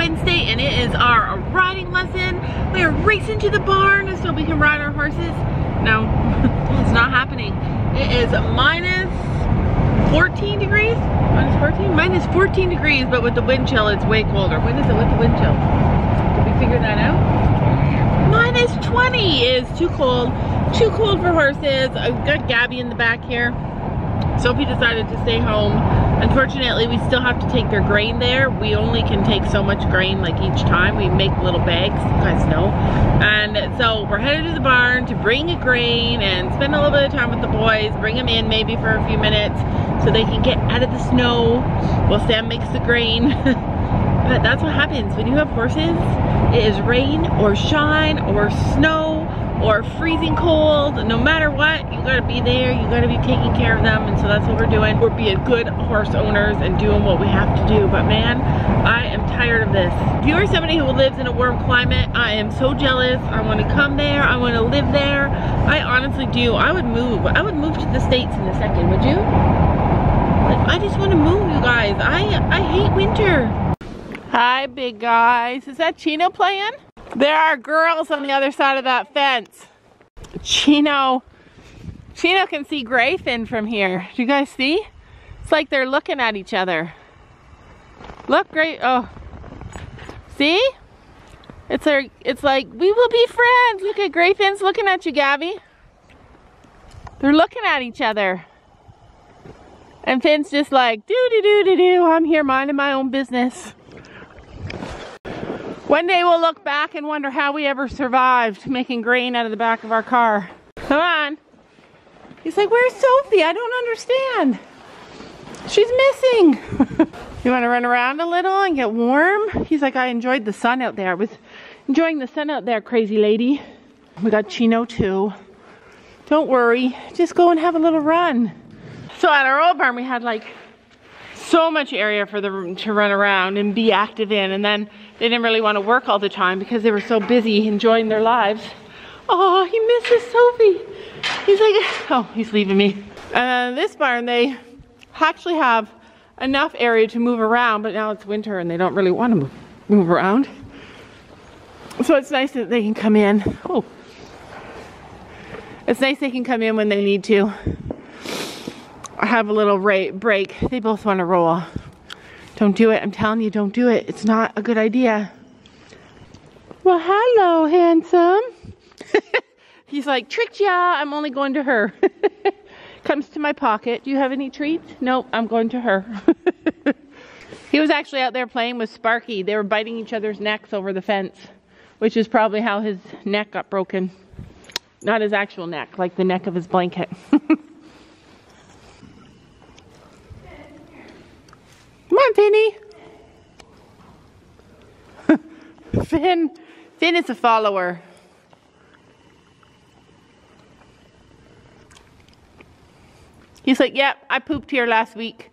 Wednesday and it is our riding lesson. We are racing to the barn so we can ride our horses. No, it's not happening. It is minus 14 degrees, minus 14? Minus 14 degrees, but with the wind chill, it's way colder. When is it with the wind chill? Did we figure that out? Minus 20 is too cold. Too cold for horses. I've got Gabby in the back here. Sophie decided to stay home. Unfortunately, we still have to take their grain there. We only can take so much grain like each time. We make little bags, you guys know. And so we're headed to the barn to bring a grain and spend a little bit of time with the boys, bring them in maybe for a few minutes so they can get out of the snow while Sam makes the grain. but that's what happens when you have horses. It is rain or shine or snow or freezing cold, no matter what, you gotta be there, you gotta be taking care of them, and so that's what we're doing. We're being good horse owners and doing what we have to do, but man, I am tired of this. If you are somebody who lives in a warm climate, I am so jealous. I wanna come there, I wanna live there. I honestly do, I would move. I would move to the States in a second, would you? Like, I just wanna move, you guys. I, I hate winter. Hi, big guys. Is that Chino playing? There are girls on the other side of that fence. Chino, Chino can see Grayfin from here. Do you guys see? It's like they're looking at each other. Look, great. Oh, see? It's our, it's like, we will be friends. Look at Grayfin's looking at you, Gabby. They're looking at each other. And Finn's just like, doo doo doo doo doo, I'm here minding my own business. One day we'll look back and wonder how we ever survived making grain out of the back of our car. Come on. He's like, where's Sophie? I don't understand. She's missing. you want to run around a little and get warm? He's like, I enjoyed the sun out there. I was enjoying the sun out there, crazy lady. We got Chino too. Don't worry, just go and have a little run. So at our old barn, we had like so much area for them to run around and be active in. And then they didn't really want to work all the time because they were so busy enjoying their lives. Oh, he misses Sophie. He's like, oh, he's leaving me. And this barn, they actually have enough area to move around, but now it's winter and they don't really want to move, move around. So it's nice that they can come in. Oh, it's nice they can come in when they need to have a little break. They both want to roll. Don't do it. I'm telling you, don't do it. It's not a good idea. Well, hello, handsome. He's like, tricked ya. I'm only going to her. Comes to my pocket. Do you have any treats? Nope, I'm going to her. he was actually out there playing with Sparky. They were biting each other's necks over the fence, which is probably how his neck got broken. Not his actual neck, like the neck of his blanket. Come on, Finny. Finn, Finn is a follower. He's like, yep, yeah, I pooped here last week.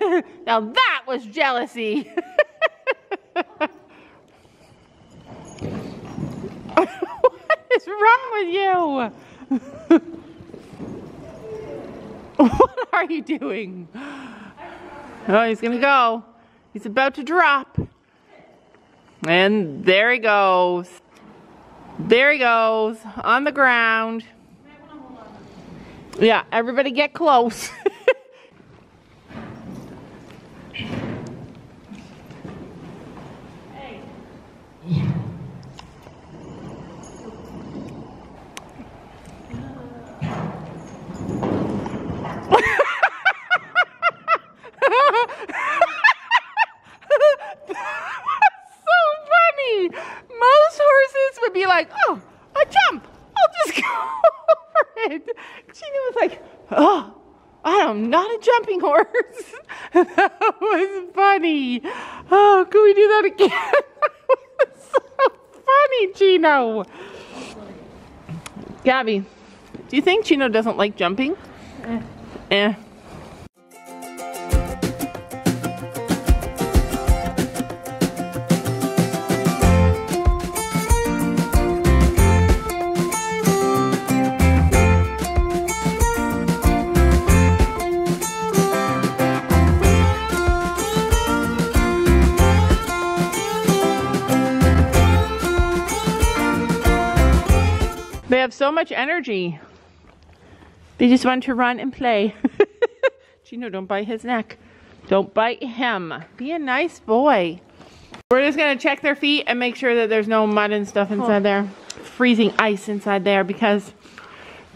now that was jealousy. is wrong with you? what are you doing? Oh, he's gonna go. He's about to drop. And there he goes. There he goes on the ground. Yeah, everybody get close. can we do that again? so funny, Chino. Gabby, do you think Chino doesn't like jumping? Eh. Eh. Have so much energy. They just want to run and play. Chino, don't bite his neck. Don't bite him. Be a nice boy. We're just gonna check their feet and make sure that there's no mud and stuff inside cool. there. Freezing ice inside there because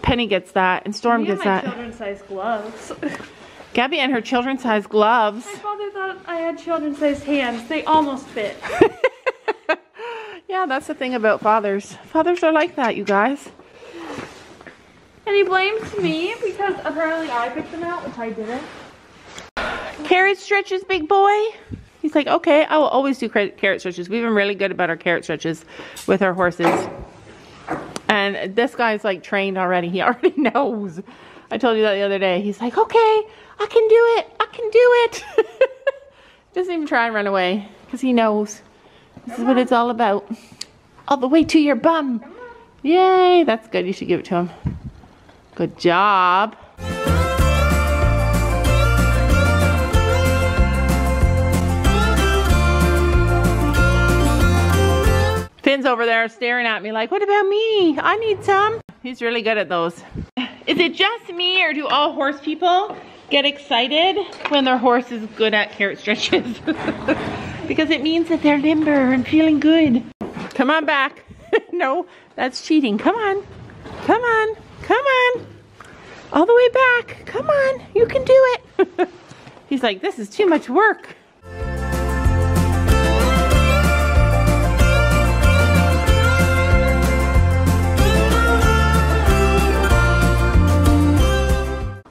Penny gets that and Storm gets that. children's size gloves. Gabby and her children's size gloves. My father thought I had children's size hands. They almost fit. yeah, that's the thing about fathers. Fathers are like that, you guys. And he blames me because apparently I picked them out, which I didn't. Carrot stretches, big boy. He's like, okay, I will always do carrot stretches. We've been really good about our carrot stretches with our horses. And this guy's like trained already. He already knows. I told you that the other day. He's like, okay, I can do it. I can do it. Doesn't even try and run away because he knows. This is what it's all about. All the way to your bum. Yay, that's good. You should give it to him. Good job. Finn's over there staring at me like, what about me? I need some. He's really good at those. Is it just me or do all horse people get excited when their horse is good at carrot stretches? because it means that they're limber and feeling good. Come on back. no, that's cheating. Come on. Come on. Come on. All the way back. Come on. You can do it. He's like, this is too much work.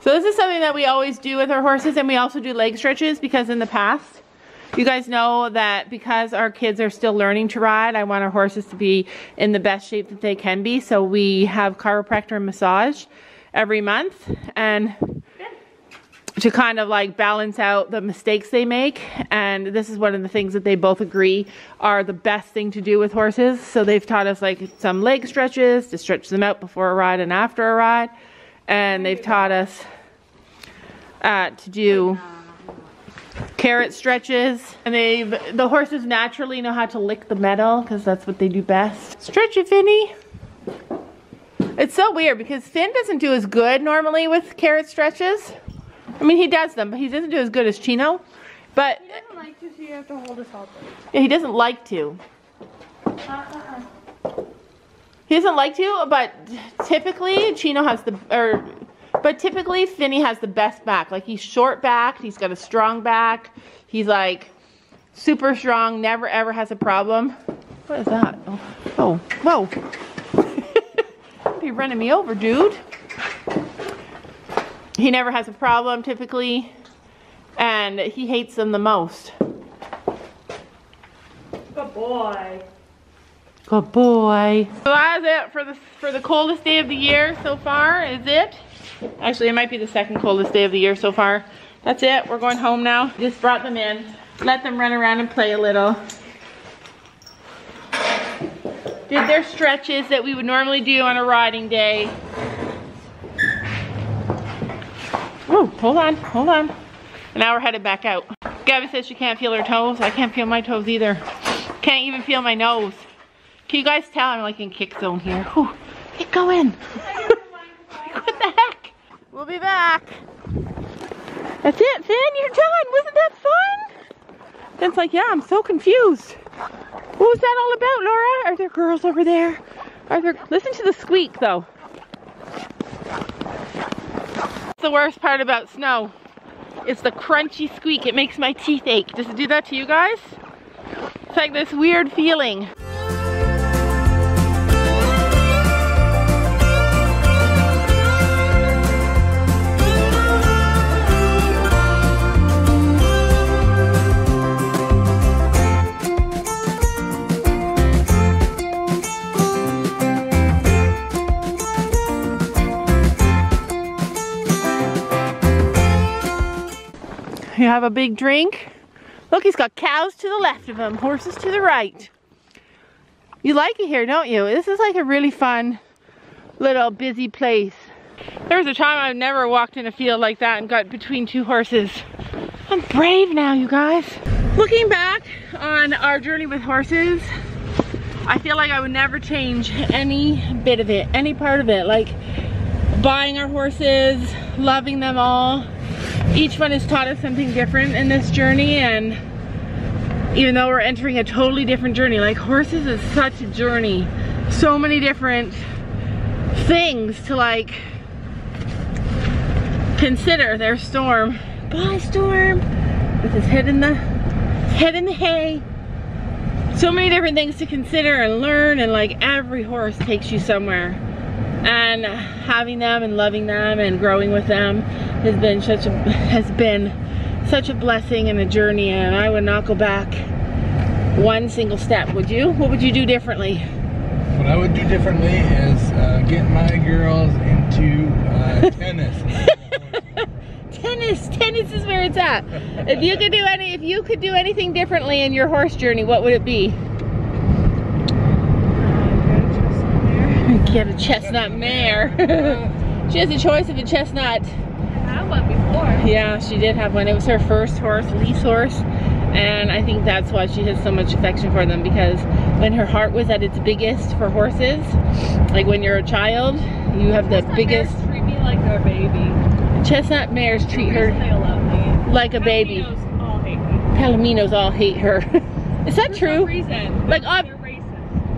So this is something that we always do with our horses and we also do leg stretches because in the past you guys know that because our kids are still learning to ride, I want our horses to be in the best shape that they can be. So we have chiropractor and massage every month and to kind of like balance out the mistakes they make. And this is one of the things that they both agree are the best thing to do with horses. So they've taught us like some leg stretches to stretch them out before a ride and after a ride. And they've taught us uh, to do carrot stretches and they've, the horses naturally know how to lick the metal because that's what they do best stretch it Finny it's so weird because Finn doesn't do as good normally with carrot stretches. I mean, he does them, but he doesn't do as good as Chino. But he doesn't like to, so you have to hold his halter. Yeah, he doesn't like to. Uh, uh, uh. He doesn't like to, but typically Chino has the or but typically Finny has the best back. Like he's short back, he's got a strong back. He's like super strong, never ever has a problem. What is that? Oh, oh whoa be running me over, dude. He never has a problem, typically, and he hates them the most. Good boy. Good boy. So that's it for the, for the coldest day of the year so far, is it? Actually, it might be the second coldest day of the year so far. That's it, we're going home now. Just brought them in, let them run around and play a little did their stretches that we would normally do on a riding day. Oh, hold on, hold on. And now we're headed back out. Gabby says she can't feel her toes. I can't feel my toes either. Can't even feel my nose. Can you guys tell I'm like in kick zone here? Whew. Get going. what the heck? We'll be back. That's it, Finn, you're done. Wasn't that fun? Finn's like, yeah, I'm so confused. What was that all about, Laura? Are there girls over there? Are there... Listen to the squeak, though. That's the worst part about snow. It's the crunchy squeak. It makes my teeth ache. Does it do that to you guys? It's like this weird feeling. You have a big drink. Look, he's got cows to the left of him, horses to the right. You like it here, don't you? This is like a really fun little busy place. There was a time I've never walked in a field like that and got between two horses. I'm brave now, you guys. Looking back on our journey with horses, I feel like I would never change any bit of it, any part of it. Like buying our horses, loving them all. Each one has taught us something different in this journey and even though we're entering a totally different journey, like horses is such a journey. So many different things to like consider. There's Storm. Bye Storm. With his head in the head in the hay. So many different things to consider and learn and like every horse takes you somewhere. And having them and loving them and growing with them has been such a has been such a blessing and a journey and I would not go back one single step, would you? What would you do differently? What I would do differently is uh, get my girls into uh, tennis. tennis, tennis is where it's at. if you could do any, if you could do anything differently in your horse journey, what would it be? Get a chestnut mare. she has a choice of a chestnut. I had one before. Yeah, she did have one. It was her first horse, lease horse. And I think that's why she has so much affection for them because when her heart was at its biggest for horses, like when you're a child, you have the Chestnut biggest. treat me like their baby. Chestnut mares treat her They love me. like a baby. Palominos all hate me. Palominos all hate her. Is that For true? some reason. Like,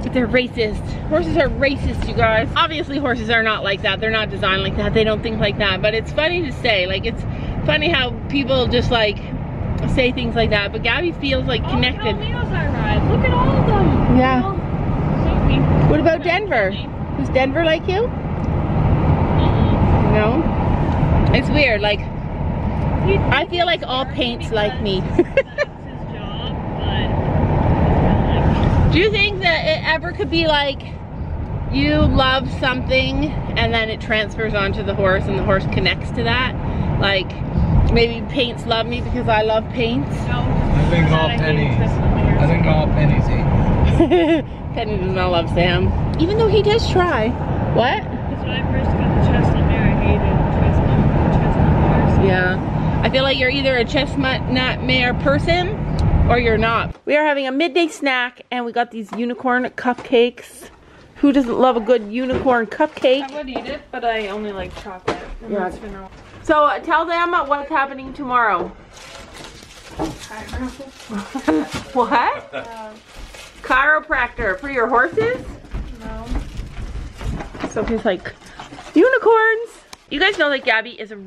uh, they're racist. Horses are racist, you guys. Obviously, horses are not like that. They're not designed like that. They don't think like that. But it's funny to say. Like, it's funny how people just like say things like that. But Gabby feels like connected. I ride. Look at all of them. Yeah. All. What about Denver? Does Denver like you? Uh-uh. No. It's weird. Like, I feel like all paints like me. That's his job, but Do you think that it ever could be like you love something and then it transfers onto the horse and the horse connects to that? Like maybe paints love me because I love paints. no. I think all pennies. I think all pennies eat. Penny does not love Sam. Even though he does try. What? Because when I first got the chestnut mare, I hated chestnut, chestnut mares. Yeah. I feel like you're either a chestnut nut mare person or you're not. We are having a midday snack and we got these unicorn cupcakes. Who doesn't love a good unicorn cupcake? I would eat it, but I only like chocolate. Yeah. So uh, tell them what's happening tomorrow. what? Uh, Chiropractor for your horses? no. Sophie's like, unicorns! You guys know that Gabby is a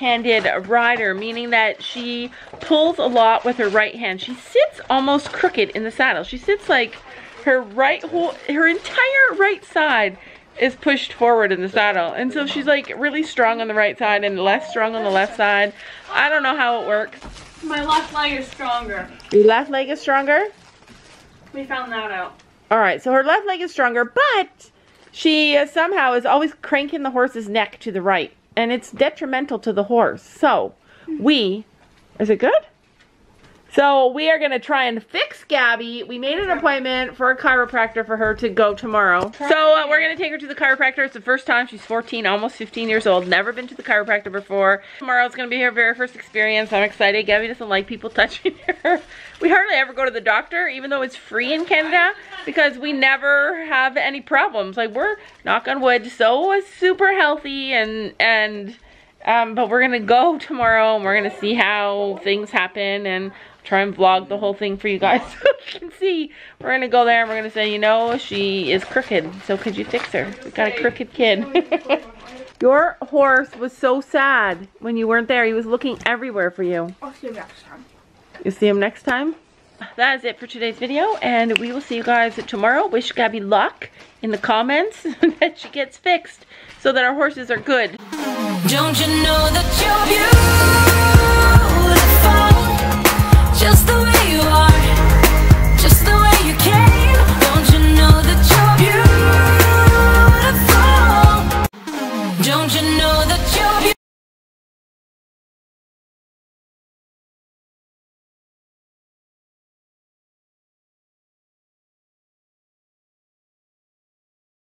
right-handed rider, meaning that she pulls a lot with her right hand. She sits almost crooked in the saddle. She sits like her right whole, her entire right side is pushed forward in the saddle. And so she's like really strong on the right side and less strong on the left side. I don't know how it works. My left leg is stronger. Your left leg is stronger? We found that out. All right, so her left leg is stronger, but she somehow is always cranking the horse's neck to the right, and it's detrimental to the horse. So we, is it good? So we are gonna try and fix Gabby. We made an appointment for a chiropractor for her to go tomorrow. So uh, we're gonna take her to the chiropractor. It's the first time. She's 14, almost 15 years old. Never been to the chiropractor before. Tomorrow's gonna be her very first experience. I'm excited. Gabby doesn't like people touching her. We hardly ever go to the doctor, even though it's free in Canada, because we never have any problems. Like we're knock on wood, so super healthy and and um, but we're gonna go tomorrow and we're gonna see how things happen and try and vlog the whole thing for you guys so you can see. We're gonna go there and we're gonna say, you know, she is crooked, so could you fix her? We got a crooked kid. Your horse was so sad when you weren't there. He was looking everywhere for you. I'll see you next time. You see him next time? That is it for today's video, and we will see you guys tomorrow. Wish Gabby luck in the comments that she gets fixed so that our horses are good. Don't you know that you're beautiful? just the way